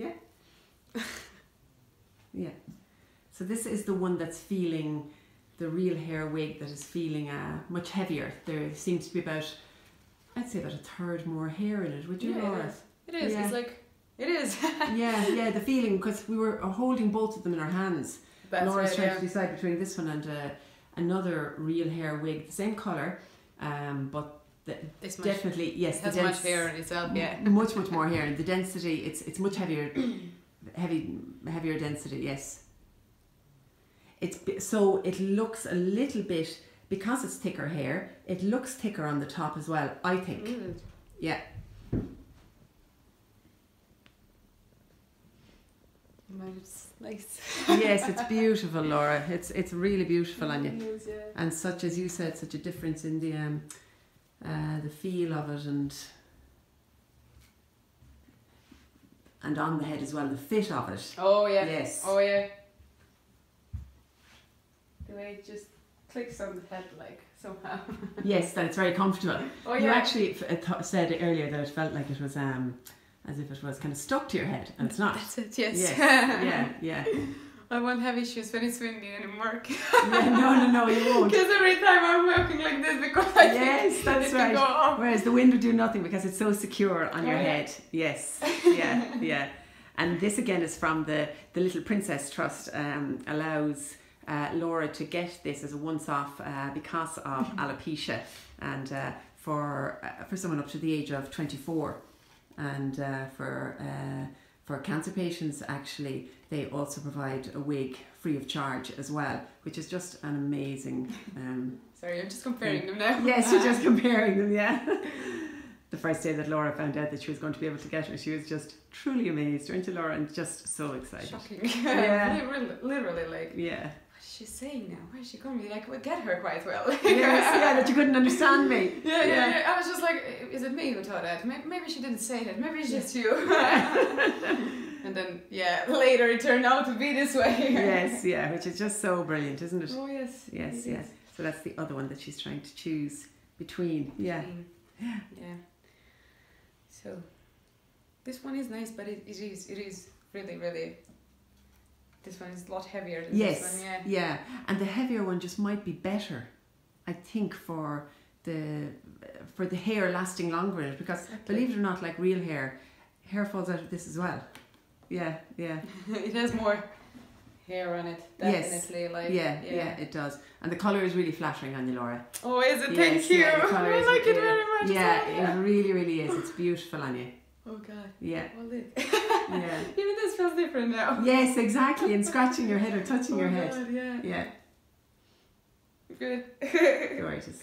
Yeah. yeah. So this is the one that's feeling the real hair wig that is feeling uh, much heavier. There seems to be about, I'd say about a third more hair in it. Would you, Yeah, it Lora? is. It is. Yeah. It's like it is. yeah, yeah, the feeling because we were holding both of them in our hands. That's Lora's right. trying Yeah. to decide between this one and uh, another real hair wig, the same color, um, but This much. definitely yes, It has the much hair in itself. Yeah. much much more hair, and the density it's it's much heavier, heavy heavier density. Yes, it's so it looks a little bit because it's thicker hair. It looks thicker on the top as well. I think. Mm. Yeah, it's nice. yes, it's beautiful, Lora. It's it's really beautiful on you. Is, yeah. and such as you said, such a difference in the um, uh, the feel of it and and on the head as well, the fit of it. Oh yeah. Yes. Oh yeah. The way it just clicks on the head like somehow. Yes, that it's very comfortable. Oh yeah. You actually f- uh, th- said earlier that it felt like it was um, as if it was kind of stuck to your head, and it's not. That's it. Yes. Yes, yeah, yeah. I won't have issues when it's windy anymore. yeah. No, no, no, you won't. Because every time I'm that's right. Whereas the wind would do nothing because it's so secure on your Oh, yeah. head. Yes, yeah, yeah. And this again is from the the Little Princess Trust. Um, allows uh, Lora to get this as a once-off uh, because of alopecia, and uh, for uh, for someone up to the age of twenty-four, and uh, for uh, for cancer patients, actually, they also provide a wig free of charge as well, which is just an amazing. Um, Sorry, I'm just comparing them now. Yes, you're just comparing them, yeah. the first day that Lora found out that she was going to be able to get her, she was just truly amazed, weren't you, Lora? And just so excited. Shocking. Yeah. literally, literally, like, Yeah. what's she saying now? Where's she going? Like, we get her quite well. yes, yeah, that you couldn't understand me. Yeah, yeah, yeah. I was just like, is it me who taught that? Maybe, she didn't say that. Maybe it's just you. and then, yeah, later it turned out to be this way. yes, yeah, which is just so brilliant, isn't it? Oh, yes. Yes, it yes. is. So that's the other one that she's trying to choose between. Yeah. Yeah. Yeah. So, this one is nice, but it, it is, it is really, really. This one is a lot heavier than Yes. this one, yeah. Yeah. And the heavier one just might be better, I think, for the for the hair lasting longer in it because Exactly. believe it or not, like real hair, hair falls out of this as well. Yeah, yeah, it has more hair on it, Yes. definitely. Like, yeah, yeah, it does. And the colour is really flattering on you, Lora. Oh, is it? Yes, Thank you. yeah, I is- like it yeah. very much. Yeah, it really, really is. It's beautiful on you. Oh god. Yeah, Well, it, yeah. even this feels different now. Yes, exactly. And scratching your head or touching oh your head. God, yeah. Yeah, Good. gorgeous.